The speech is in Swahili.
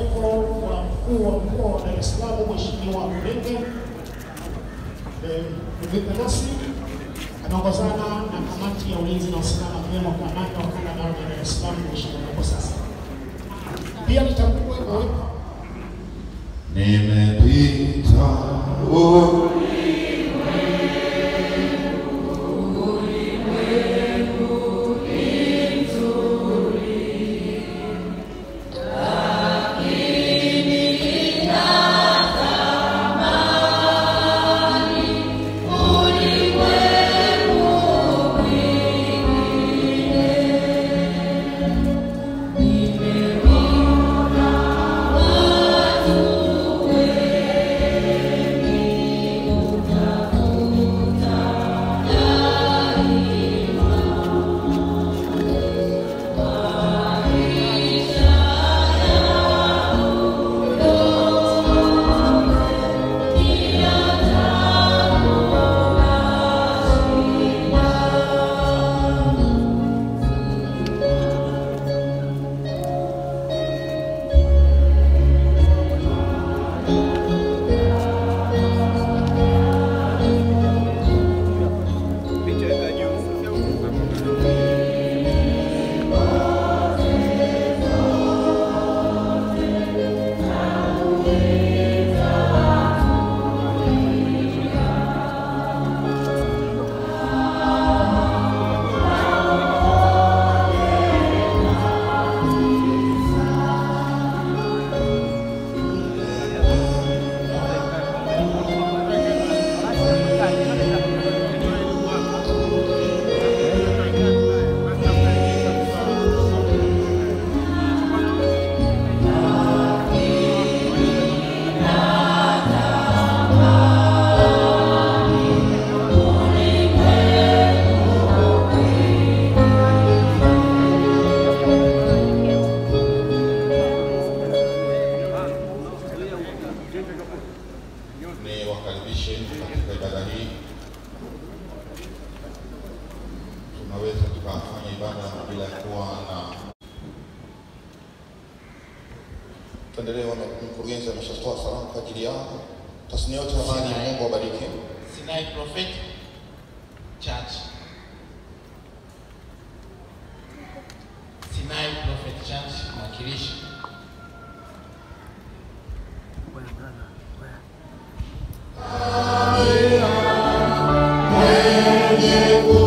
uwepo wa mkuu wa mkoa wa Dar es Salaam Mheshimiwa Ulenge eh, mgeni rasmi anaongozana na kamati ya ulinzi na usalama akiwemo kamanda wa kanda maalum ya Dar es Salaam Mheshimiwa sasa. Pia nitambue uwepo Nimepita niwakaribishe tukafanya ibada bila kuwa na tuendelee. Mkurugenzi ameshatoa salamu kwa ajili yao. Tasnia yote amani, Mungu awabariki. Sinai Prophet Church. Sinai Prophet Church mwakilishi. Yote